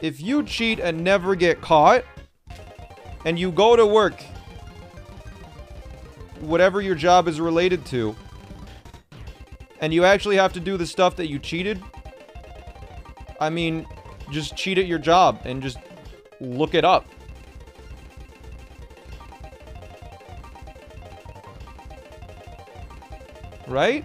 if you cheat and never get caught, and you go to work, whatever your job is related to, and you actually have to do the stuff that you cheated, I mean, just cheat at your job and just look it up. Right?